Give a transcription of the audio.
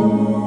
Música